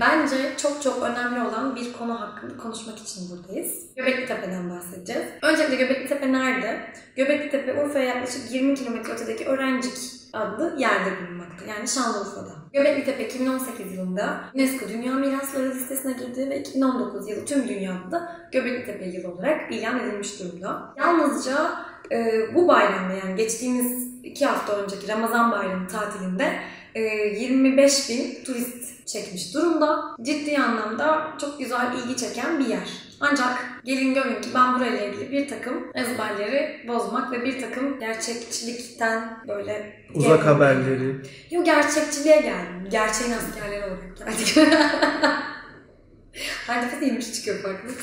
Bence çok çok önemli olan bir konu hakkında konuşmak için buradayız. Göbekli Tepe'den bahsedeceğiz. Öncelikle Göbekli Tepe nerede? Göbekli Tepe Urfa'ya yaklaşık 20 kilometre ötedeki Öğrencik adlı yerde bulunmakta. Yani Şanlıurfa'da. Göbekli Tepe 2018 yılında UNESCO Dünya Mirasları listesine girdi ve 2019 yılı tüm dünyada da Göbekli Tepe yılı olarak ilan edilmiş durumda. Yalnızca e, bu bayramda yani geçtiğimiz iki hafta önceki Ramazan bayramı tatilinde 25 bin turist çekmiş durumda. Ciddi anlamda çok güzel ilgi çeken bir yer. Ancak gelin görün ki ben burayla ilgili bir takım ezberleri bozmak ve bir takım gerçekçilikten böyle... Uzak gel- haberleri. Yok gerçekçiliğe geldim. Gerçeğin askerleri olarak geldik. Her nefes yemiş çıkıyor mısın?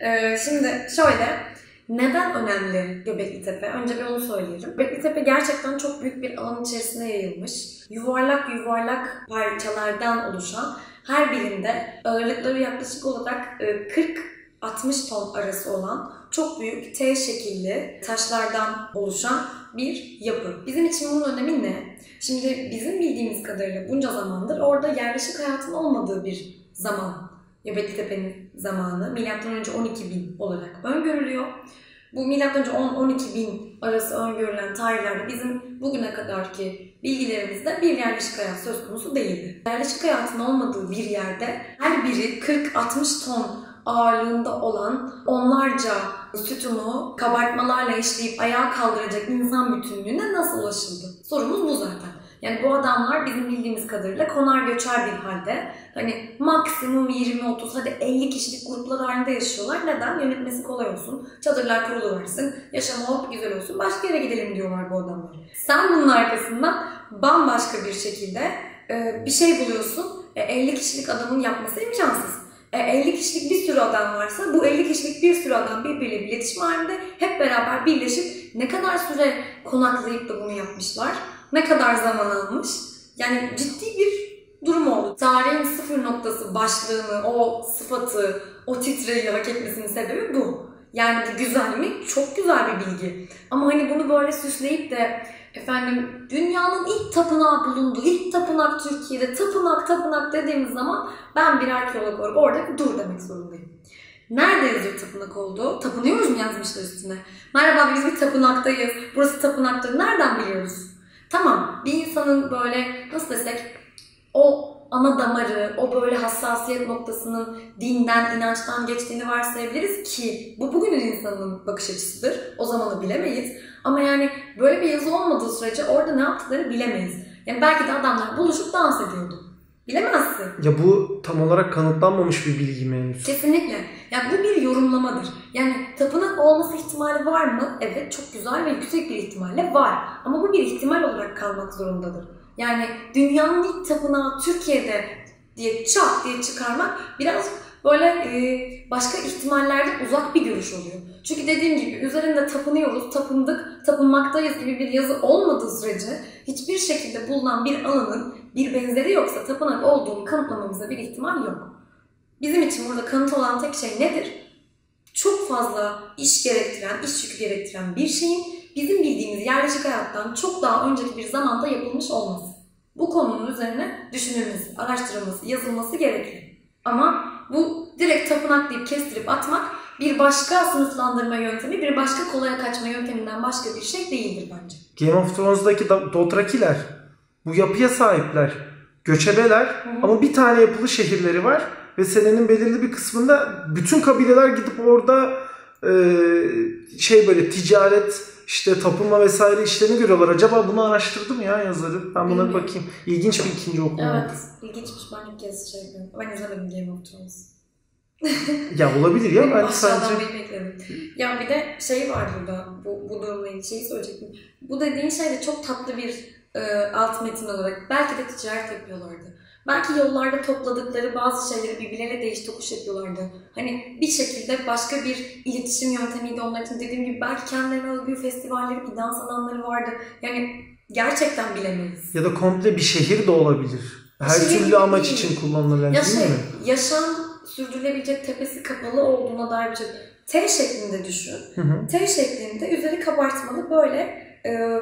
Ee, şimdi şöyle, neden önemli Göbekli Tepe? Önce bir onu söyleyelim. Göbekli Tepe gerçekten çok büyük bir alan içerisine yayılmış. Yuvarlak yuvarlak parçalardan oluşan her birinde ağırlıkları yaklaşık olarak e, 40-60 ton arası olan çok büyük T şekilli taşlardan oluşan bir yapı. Bizim için bunun önemi ne? Şimdi bizim bildiğimiz kadarıyla bunca zamandır orada yerleşik hayatın olmadığı bir zaman. Göbekli Tepe'nin zamanı önce 12 bin olarak öngörülüyor. Bu önce 10-12 bin arası öngörülen tarihlerde bizim bugüne kadarki bilgilerimizde bir yerleşik hayat söz konusu değildi. Yerleşik hayatın olmadığı bir yerde her biri 40-60 ton ağırlığında olan onlarca sütunu kabartmalarla işleyip ayağa kaldıracak insan bütünlüğüne nasıl ulaşıldı? Sorumuz bu zaten. Yani bu adamlar bizim bildiğimiz kadarıyla konar göçer bir halde hani maksimum 20-30 hadi 50 kişilik gruplar halinde yaşıyorlar. Neden? Yönetmesi kolay olsun. Çadırlar kuruluversin. Yaşamı hop güzel olsun. Başka yere gidelim diyorlar bu adamlar. Sen bunun arkasından bambaşka bir şekilde e, bir şey buluyorsun. E, 50 kişilik adamın yapması imkansız. E, 50 kişilik bir sürü adam varsa bu 50 kişilik bir sürü adam birbiriyle bir iletişim halinde hep beraber birleşip ne kadar süre konaklayıp da bunu yapmışlar? Ne kadar zaman almış? Yani ciddi bir durum oldu. Tarihin sıfır noktası başlığını, o sıfatı, o titreyi hak etmesinin sebebi bu. Yani bu güzel mi? Çok güzel bir bilgi. Ama hani bunu böyle süsleyip de efendim dünyanın ilk tapınağı bulundu, ilk tapınak Türkiye'de, tapınak tapınak dediğimiz zaman ben bir arkeolog olarak orada dur demek zorundayım. Nerede yazıyor tapınak olduğu? Tapınıyoruz mu yazmışlar üstüne? Merhaba biz bir tapınaktayız, burası tapınaktır. Nereden biliyoruz? Tamam bir insanın böyle nasıl desek o ana damarı, o böyle hassasiyet noktasının dinden, inançtan geçtiğini varsayabiliriz ki bu bugünün insanının bakış açısıdır. O zamanı bilemeyiz. Ama yani böyle bir yazı olmadığı sürece orada ne yaptıklarını bilemeyiz. Yani belki de adamlar buluşup dans ediyordu. Bilemezsin. Ya bu tam olarak kanıtlanmamış bir bilgi mi henüz? Kesinlikle. Yani bu bir yorumlamadır. Yani tapınak olması ihtimali var mı? Evet çok güzel ve yüksek bir ihtimalle var. Ama bu bir ihtimal olarak kalmak zorundadır. Yani dünyanın ilk tapınağı Türkiye'de diye çat diye çıkarmak biraz böyle e, başka ihtimallerden uzak bir görüş oluyor. Çünkü dediğim gibi üzerinde tapınıyoruz, tapındık, tapınmaktayız gibi bir yazı olmadığı sürece hiçbir şekilde bulunan bir alanın bir benzeri yoksa tapınak olduğunu kanıtlamamıza bir ihtimal yok. Bizim için burada kanıt olan tek şey nedir? Çok fazla iş gerektiren, iş yükü gerektiren bir şeyin bizim bildiğimiz yerleşik hayattan çok daha önceki bir zamanda yapılmış olması. Bu konunun üzerine düşünülmesi, araştırılması, yazılması gerekli. Ama bu direkt tapınak deyip kestirip atmak bir başka sınıflandırma yöntemi, bir başka kolaya kaçma yönteminden başka bir şey değildir bence. Game of Thrones'daki da- Dothrakiler bu yapıya sahipler. Göçebeler ama bir tane yapılı şehirleri var ve senenin belirli bir kısmında bütün kabileler gidip orada e, şey böyle ticaret işte tapınma vesaire işlerini görüyorlar. Acaba bunu araştırdı mı ya yazarı? Ben buna bir bakayım. İlginç bir ikinci okuma. Evet, ilginçmiş. Ben ilk kez şey yapıyorum. Ben izlemedim Game of Thrones. Ya olabilir ya ben sadece. Ya bir de şey var burada, bu, bu durumla ilgili şeyi söyleyecektim. Bu dediğin şey de çok tatlı bir e, alt metin olarak. Belki de ticaret yapıyorlardı. Belki yollarda topladıkları bazı şeyleri birbirleriyle değiş tokuş yapıyorlardı. Hani bir şekilde başka bir iletişim yöntemiydi onlar için. Dediğim gibi belki kendilerine özgü festivalleri, bir dans alanları vardı. Yani gerçekten bilemeyiz. ya da komple bir şehir de olabilir. Her Şehir türlü amaç değil. için kullanılır Ya değil şey, mi? yaşam sürdürülebilecek tepesi kapalı olduğuna dair bir şey. T şeklinde düşün. Hı hı. T şeklinde üzeri kabartmalı böyle e,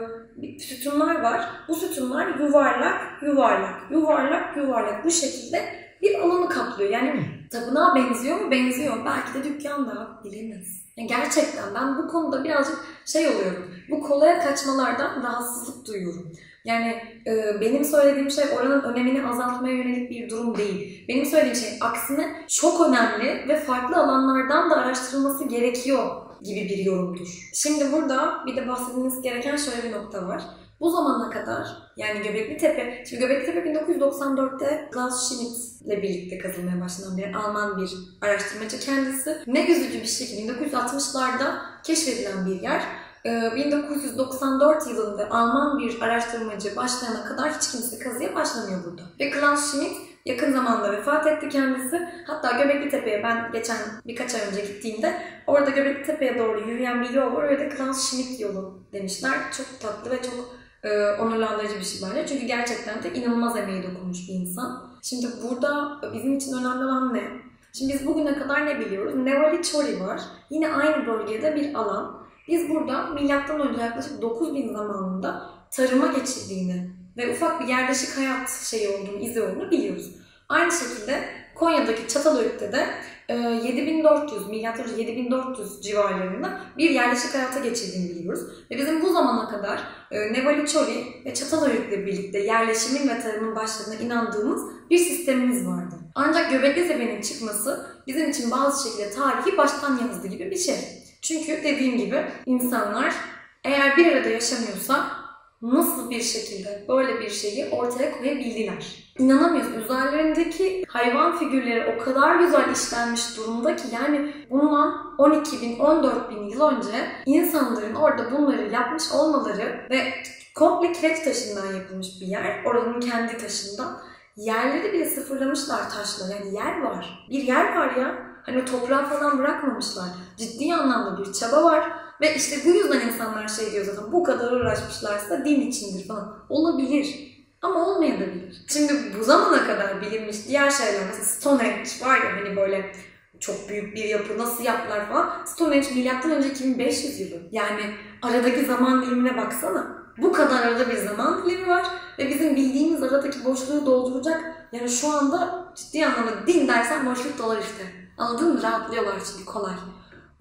sütunlar var. Bu sütunlar yuvarlak, yuvarlak, yuvarlak, yuvarlak bu şekilde bir alanı kaplıyor. Yani tapınağa benziyor mu? Benziyor. Belki de dükkan da bilemez. Yani gerçekten ben bu konuda birazcık şey oluyorum. Bu kolaya kaçmalardan rahatsızlık duyuyorum. Yani e, benim söylediğim şey oranın önemini azaltmaya yönelik bir durum değil. Benim söylediğim şey aksine çok önemli ve farklı alanlardan da araştırılması gerekiyor gibi bir yorumdur. Şimdi burada bir de bahsedilmesi gereken şöyle bir nokta var. Bu zamana kadar yani Göbekli Tepe, şimdi Göbekli Tepe 1994'te Klaus Schmidt ile birlikte kazılmaya başlanan bir Alman bir araştırmacı kendisi. Ne üzücü bir şekilde 1960'larda keşfedilen bir yer. 1994 yılında Alman bir araştırmacı başlayana kadar hiç kimse kazıya başlamıyor burada. Ve Klaus Schmidt yakın zamanda vefat etti kendisi. Hatta Göbekli Tepe'ye ben geçen birkaç ay önce gittiğimde orada Göbekli Tepe'ye doğru yürüyen bir yol var. Öyle de Klaus Schmidt yolu demişler. Çok tatlı ve çok e, onurlandırıcı bir şey bence. Çünkü gerçekten de inanılmaz emeği dokunmuş bir insan. Şimdi burada bizim için önemli olan ne? Şimdi biz bugüne kadar ne biliyoruz? Nevali Chori var. Yine aynı bölgede bir alan. Biz burada milattan önce yaklaşık 9000 zamanında tarıma geçildiğini ve ufak bir yerleşik hayat şeyi olduğunu, izi olduğunu biliyoruz. Aynı şekilde Konya'daki Çatalhöyük'te de 7400, milattan önce 7400 civarlarında bir yerleşik hayata geçildiğini biliyoruz. Ve bizim bu zamana kadar Nevali Çori ve Çatalhöyük'le birlikte yerleşimin ve tarımın başladığına inandığımız bir sistemimiz vardı. Ancak Göbekli Tepe'nin çıkması bizim için bazı şekilde tarihi baştan yazdı gibi bir şey. Çünkü dediğim gibi insanlar eğer bir arada yaşamıyorsa nasıl bir şekilde böyle bir şeyi ortaya koyabildiler? İnanamıyorsun. Üzerlerindeki hayvan figürleri o kadar güzel işlenmiş durumda ki yani bundan 12 bin, 14 bin yıl önce insanların orada bunları yapmış olmaları ve komple kireç taşından yapılmış bir yer. Oranın kendi taşından. Yerleri bile sıfırlamışlar taşla. Yani yer var. Bir yer var ya. Hani toprağı falan bırakmamışlar. Ciddi anlamda bir çaba var. Ve işte bu yüzden insanlar şey diyor zaten bu kadar uğraşmışlarsa din içindir falan. Olabilir. Ama olmayabilir. Şimdi bu zamana kadar bilinmiş diğer şeyler mesela Stonehenge var ya hani böyle çok büyük bir yapı nasıl yaptılar falan. Stonehenge milattan önce 2500 yılı. Yani aradaki zaman dilimine baksana. Bu kadar arada bir zaman dilimi var ve bizim bildiğimiz aradaki boşluğu dolduracak yani şu anda ciddi anlamda din dersen boşluk dolar işte. Anladın mı? Rahatlıyorlar çünkü kolay.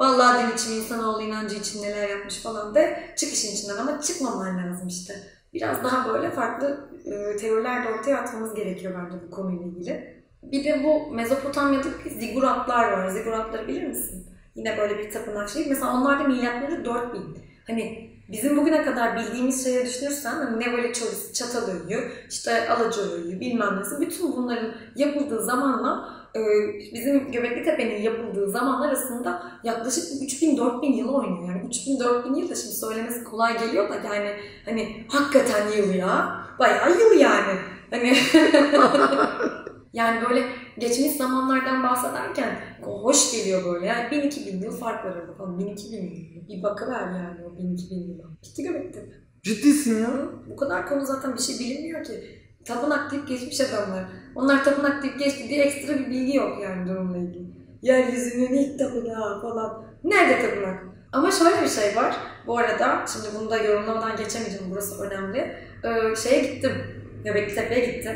Vallahi din için, insanoğlu inancı için neler yapmış falan de çık işin içinden ama çıkmaman lazım işte. Biraz daha böyle farklı e, teoriler de ortaya atmamız gerekiyor bence bu konuyla ilgili. Bir de bu Mezopotamya'daki ziguratlar var. Ziguratları bilir misin? Yine böyle bir tapınak şey. Mesela onlar da milattan önce 4000. Hani bizim bugüne kadar bildiğimiz şeyleri düşünürsen hani ne böyle Çorisi, Çatalhöyük, işte Alacaoğlu bilmem nesi bütün bunların yapıldığı zamanla bizim Göbekli Tepe'nin yapıldığı zaman arasında yaklaşık 3000-4000 yıl oynuyor. Yani 3000-4000 yıl da şimdi söylemesi kolay geliyor da yani hani hakikaten yıl ya. Bayağı yıl yani. Hani yani böyle geçmiş zamanlardan bahsederken hoş geliyor böyle. Yani 1000-2000 yıl fark var arada falan. 1000-2000 yıl. Bir bakıver yani o 1000-2000 yıla. Gitti Göbekli Tepe. Ciddisin ya. Bu kadar konu zaten bir şey bilinmiyor ki. Tapınak deyip geçmiş adamlar. Onlar tapınak deyip geçti diye ekstra bir bilgi yok yani durumla ilgili. Yeryüzünün ilk tapınağı falan. Nerede tapınak? Ama şöyle bir şey var. Bu arada şimdi bunu da yorumlamadan geçemeyeceğim. Burası önemli. Ee, şeye gittim. Göbekli Tepe'ye gittim.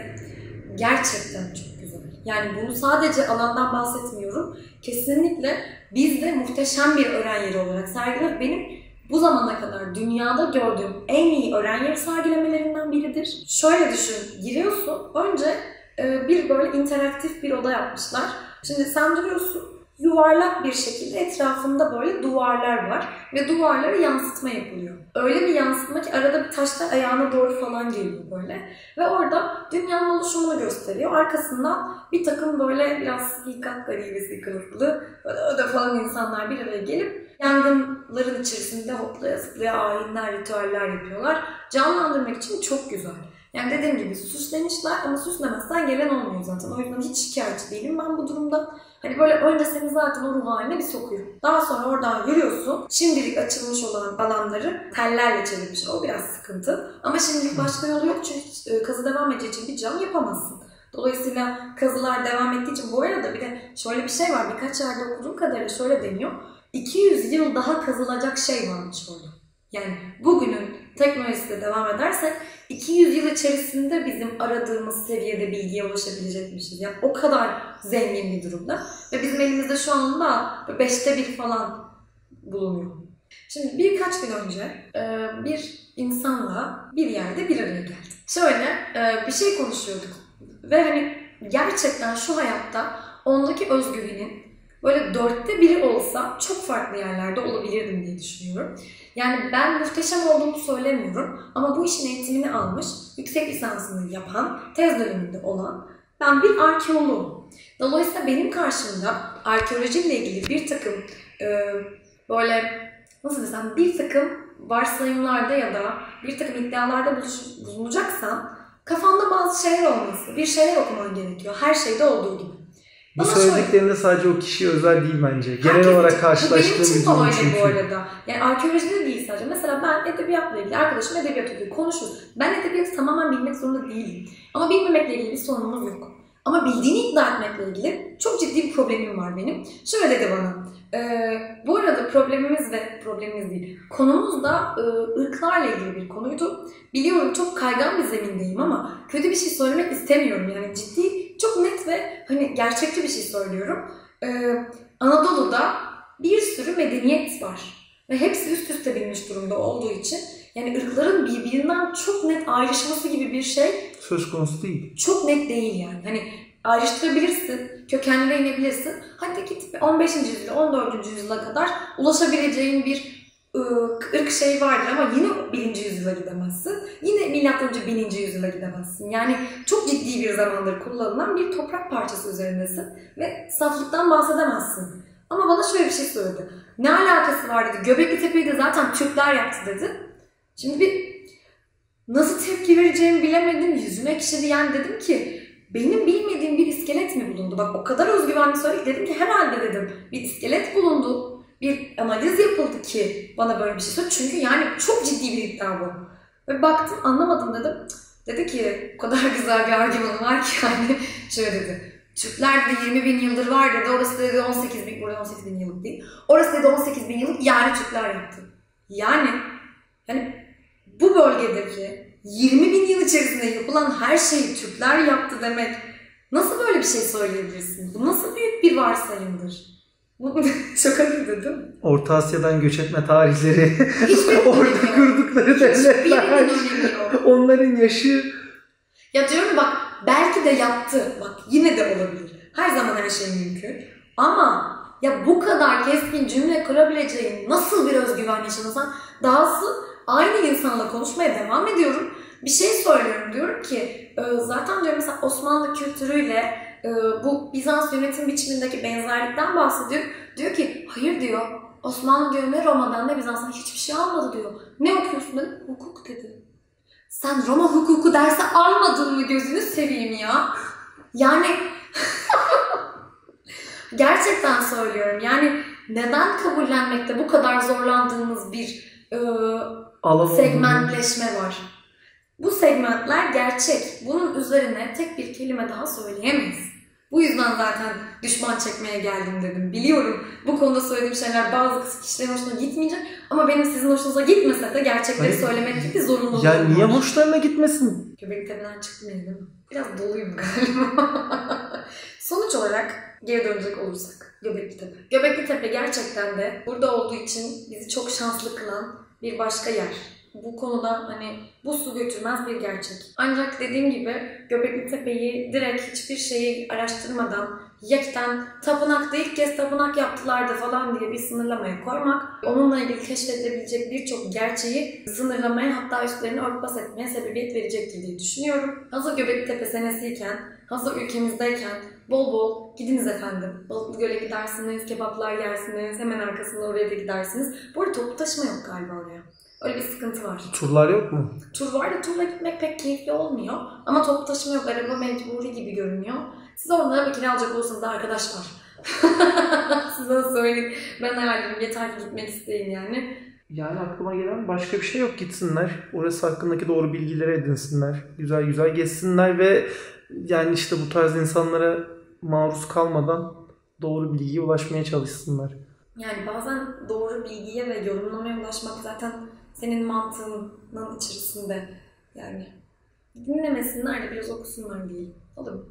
Gerçekten çok güzel. Yani bunu sadece alandan bahsetmiyorum. Kesinlikle bizde muhteşem bir öğren yeri olarak sergiler. Benim bu zamana kadar dünyada gördüğüm en iyi öğren yeri sergilemelerinden biridir. Şöyle düşün, giriyorsun, önce e, bir böyle interaktif bir oda yapmışlar. Şimdi sen duruyorsun, yuvarlak bir şekilde etrafında böyle duvarlar var ve duvarlara yansıtma yapılıyor. Öyle bir yansıtma ki arada bir taşlar ayağına doğru falan geliyor böyle. Ve orada dünyanın oluşumunu gösteriyor. Arkasından bir takım böyle biraz hikat garibesi kılıklı öde falan insanlar bir araya gelip yangınların içerisinde hoplaya zıplaya ayinler, ritüeller yapıyorlar. Canlandırmak için çok güzel. Yani dediğim gibi süslemişler ama süslemezsen gelen olmuyor zaten. O yüzden hiç şikayetçi değilim ben bu durumda. Hani böyle önce seni zaten o ruh haline bir sokuyor. Daha sonra oradan yürüyorsun. Şimdilik açılmış olan alanları tellerle çevirmiş. O biraz sıkıntı. Ama şimdilik başka yolu yok çünkü kazı devam edeceği için bir cam yapamazsın. Dolayısıyla kazılar devam ettiği için bu arada bir de şöyle bir şey var. Birkaç yerde okuduğum kadarıyla şöyle deniyor. 200 yıl daha kazılacak şey varmış orada. Yani bugünün teknolojisiyle devam ederse 200 yıl içerisinde bizim aradığımız seviyede bilgiye ulaşabilecekmişiz. Yani o kadar zengin bir durumda. Ve bizim elimizde şu anda beşte bir falan bulunuyor. Şimdi birkaç gün önce e, bir insanla bir yerde bir araya geldim. Şöyle e, bir şey konuşuyorduk. Ve hani gerçekten şu hayatta ondaki özgüvenin böyle dörtte biri olsa çok farklı yerlerde olabilirdim diye düşünüyorum. Yani ben muhteşem olduğumu söylemiyorum ama bu işin eğitimini almış, yüksek lisansını yapan, tez döneminde olan ben bir arkeoloğum. Dolayısıyla benim karşımda arkeolojiyle ilgili bir takım e, böyle nasıl desem bir takım varsayımlarda ya da bir takım iddialarda bulunacaksan kafanda bazı şeyler olması, bir şeyler okuman gerekiyor. Her şeyde olduğu gibi. Bu Ama söylediklerinde şöyle, sadece o kişiye özel değil bence. Genel herkes, olarak karşılaştığım bir durum çünkü. bu arada. Yani arkeolojide değil sadece. Mesela ben edebiyatla ilgili, arkadaşım edebiyat okuyor, konuşuruz. Ben edebiyatı tamamen bilmek zorunda değilim. Ama bilmemekle ilgili bir sorunumuz yok. Ama bildiğini iddia etmekle ilgili çok ciddi bir problemim var benim. Şöyle dedi bana. Ee, bu arada problemimiz de problemimiz değil. Konumuz da e, ırklarla ilgili bir konuydu. Biliyorum çok kaygan bir zemindeyim ama kötü bir şey söylemek istemiyorum. Yani ciddi, çok net ve hani gerçekçi bir şey söylüyorum. Ee, Anadolu'da bir sürü medeniyet var. Ve hepsi üst üste binmiş durumda olduğu için yani ırkların birbirinden çok net ayrışması gibi bir şey söz konusu değil. Çok net değil yani. Hani ayrıştırabilirsin, kökenlere inebilirsin. Hatta git 15. yüzyıla, 14. yüzyıla kadar ulaşabileceğin bir ırk şey vardır ama yine 1. yüzyıla gidemezsin. Yine milattan önce 1000. yüzyıla gidemezsin. Yani çok ciddi bir zamandır kullanılan bir toprak parçası üzerindesin ve saflıktan bahsedemezsin. Ama bana şöyle bir şey söyledi. Ne alakası var dedi. Göbekli Tepe'yi de zaten Türkler yaptı dedi. Şimdi bir nasıl tepki vereceğimi bilemedim. Yüzüme ekşidi yani dedim ki benim bilmediğim bir iskelet mi bulundu? Bak o kadar özgüvenli söyledik dedim ki herhalde dedim bir iskelet bulundu. Bir analiz yapıldı ki bana böyle bir şey söyledi. Çünkü yani çok ciddi bir iddia bu. Ve baktım anlamadım dedim. Dedi ki o kadar güzel bir argümanı var ki yani şöyle dedi. Türkler de 20 bin yıldır var dedi. Orası dedi 18 bin, burada 18 bin yıllık değil. Orası dedi 18 bin yıllık yani Türkler yaptı. Yani yani bu bölgedeki 20 bin yıl içerisinde yapılan her şeyi Türkler yaptı demek nasıl böyle bir şey söyleyebilirsin? Bu nasıl büyük bir varsayımdır? Şaka değil değil mi? Orta Asya'dan göç etme tarihleri, orada kurdukları devletler, onların yaşı. Ya diyorum bak belki de yaptı. Bak yine de olabilir. Her zaman her şey mümkün. Ama ya bu kadar keskin cümle kurabileceğin nasıl bir özgüven yaşadıysan dahası aynı insanla konuşmaya devam ediyorum. Bir şey söylüyorum diyorum ki e, zaten diyorum mesela Osmanlı kültürüyle bu Bizans yönetim biçimindeki benzerlikten bahsediyor. Diyor ki hayır diyor Osmanlı diyor ne Roma'dan ne Bizans'tan hiçbir şey almadı diyor. Ne okuyorsun dedim hukuk dedi. Sen Roma hukuku dersi almadın mı gözünü seveyim ya. Yani gerçekten söylüyorum yani neden kabullenmekte bu kadar zorlandığımız bir e, segmentleşme var. Bu segmentler gerçek. Bunun üzerine tek bir kelime daha söyleyemeyiz. Bu yüzden zaten düşman çekmeye geldim dedim. Biliyorum bu konuda söylediğim şeyler bazı kişilerin hoşuna gitmeyecek ama benim sizin hoşunuza gitmese de gerçekleri Hayır. söylemek gibi zorunluluğum Ya niye hoşlarına gitmesin? Göbek tepeden çıktım değil mi? Biraz doluyum galiba. Sonuç olarak geri dönecek olursak Göbekli Tepe. Göbekli Tepe gerçekten de burada olduğu için bizi çok şanslı kılan bir başka yer. Bu konuda hani bu su götürmez bir gerçek. Ancak dediğim gibi Göbekli Tepe'yi direkt hiçbir şeyi araştırmadan yekten tapınakta ilk kez tapınak yaptılar da falan diye bir sınırlamaya koymak, onunla ilgili keşfedilebilecek birçok gerçeği sınırlamaya hatta üstlerini örtbas etmeye sebebiyet verecektir diye düşünüyorum. Hazır Göbekli Tepe senesiyken, hazır ülkemizdeyken bol bol gidiniz efendim. Balıklı Göl'e gidersiniz, kebaplar yersiniz, hemen arkasında oraya da gidersiniz. Bu arada toplu taşıma yok galiba oraya. Öyle bir sıkıntı var. Turlar yok mu? Tur var da turla gitmek pek keyifli olmuyor. Ama toplu taşıma yok. Araba mecburi gibi görünüyor. Siz onlara bir alacak olursanız da arkadaş var. Size söyleyeyim. Ben hayalim yeter ki gitmek isteyin yani. Yani aklıma gelen başka bir şey yok. Gitsinler. Orası hakkındaki doğru bilgileri edinsinler. Güzel güzel gezsinler ve yani işte bu tarz insanlara maruz kalmadan doğru bilgiye ulaşmaya çalışsınlar. Yani bazen doğru bilgiye ve yorumlamaya ulaşmak zaten senin mantığının içerisinde Yani dinlemesinler de biraz okusunlar diye. Olur mu?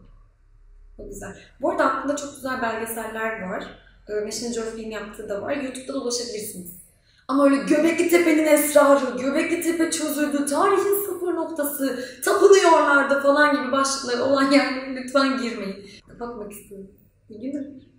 Güzel. Bu arada aklımda çok güzel belgeseller var. Ee, National Geographic'in yaptığı da var. YouTube'da da ulaşabilirsiniz. Ama öyle Göbekli Tepe'nin esrarı, Göbekli Tepe çözüldü, tarihin sıfır noktası, tapınıyorlardı falan gibi başlıkları olan yerlere lütfen girmeyin. Kapatmak istiyorum. İyi günler.